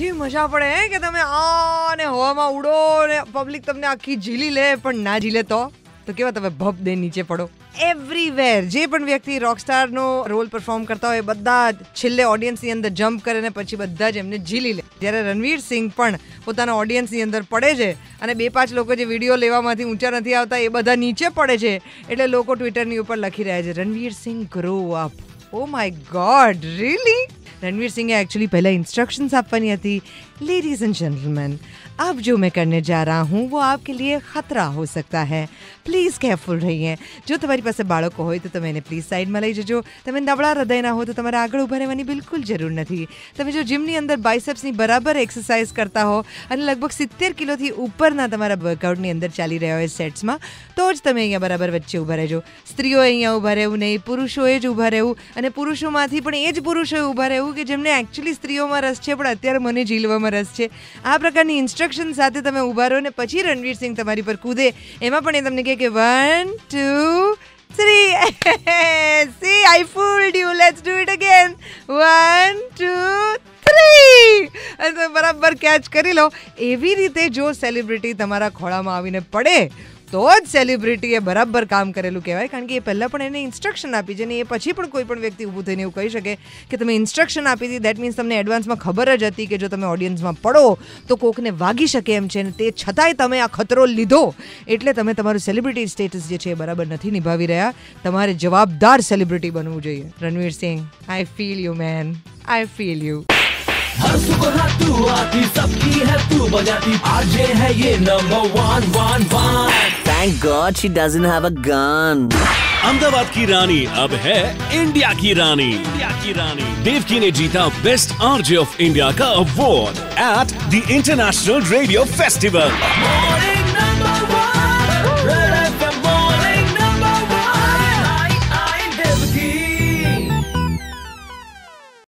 કેવી મજા પડે હે કે તમે આ ને હવામાં ઉડો ને પબ્લિક તમને આખી ઝીલી લે, પણ ના ઝીલે તો. તો કેવા તમે ભપ દે નીચે પડો. એવરીવેર જે પણ વ્યક્તિ રોકસ્ટારનો રોલ પરફોર્મ કરતા હોય બધા છેલ્લે ઓડિયન્સની અંદર જમ્પ કરે ને પછી બધા જ એમને ઝીલી લે. જ્યારે રણવીર સિંહ પણ પોતાના ઓડિયન્સની અંદર પડે છે અને બે પાંચ લોકો જે વીડિયો લેવામાંથી ઊંચા નથી આવતા, એ બધા નીચે પડે છે. એટલે લોકો ટ્વિટરની ઉપર લખી રહ્યા છે, Ranveer Singh grow up oh my God really Ranveer Singh actually पहले इंस्ट्रक्शंस આપવાની હતી लेडीज एंड जेंटलमैन अब जो मैं करने जा रहा हूँ वो आपके लिए खतरा हो सकता है પ્લીઝ કેરફુલ રહીએ જો તમારી પાસે બાળકો હોય તો તમે એને પ્લીઝ સાઈડમાં લઈ જજો તમે નબળા હૃદયના હો તો તમારે આગળ ઊભા રહેવાની બિલકુલ જરૂર નથી તમે જો જીમની અંદર બાયસેપ્સની બરાબર એક્સરસાઇઝ કરતા હો અને લગભગ સિત્તેર કિલોથી ઉપરના તમારા વર્કઆઉટની અંદર ચાલી રહ્યા હોય સેટ્સમાં તો જ તમે અહીંયા બરાબર વચ્ચે ઊભા રહેજો સ્ત્રીઓ અહીંયા ઊભા રહેવું નહીં પુરુષોએ જ ઊભા રહેવું અને પુરુષોમાંથી પણ એ જ પુરુષોએ ઊભા રહેવું કે જેમને એકચ્યુઅલી સ્ત્રીઓમાં રસ છે, પણ અત્યારે મને ઝીલવામાં રસ છે. આ પ્રકારની ઇન્સ્ટ્રક્શન સાથે તમે ઊભા રહો ને પછી રણવીર સિંહ તમારી પર કૂદે. એમાં પણ એ તમને કહે કે one two three see I fooled you let's do it again one two three અને બરાબર કેચ કરી લો. એવી રીતે જો સેલિબ્રિટી તમારા ખોળામાં આવીને પડે તો જ સેલિબ્રિટીએ બરાબર કામ કરેલું કહેવાય કારણ કે એ પહેલાં પણ એને ઇન્સ્ટ્રક્શન આપી છે ને એ પછી પણ કોઈ પણ વ્યક્તિ ઊભું થઈને એવું કહી શકે કે તમે ઇન્સ્ટ્રક્શન આપી હતી દેટ મીન્સ તમને એડવાન્સમાં ખબર જ હતી કે જો તમે ઓડિયન્સમાં પડો તો કોકને વાગી શકે એમ છે ને તે છતાંય તમે આ ખતરો લીધો એટલે તમે તમારું સેલિબ્રિટી સ્ટેટસ જે છે એ બરાબર નથી નિભાવી રહ્યા તમારે જવાબદાર સેલિબ્રિટી બનવું જોઈએ Ranveer Singh I feel you man I feel you हर सुबह तू आती सबकी है तू बजाती आरजे है ये number one one one Thank God she doesn't have a gun Ahmedabad की रानी अब है इंडिया की रानी। इंडिया की रानी। देवकी ने जीता बेस्ट आरजे ऑफ़ इंडिया का award at the international radio festival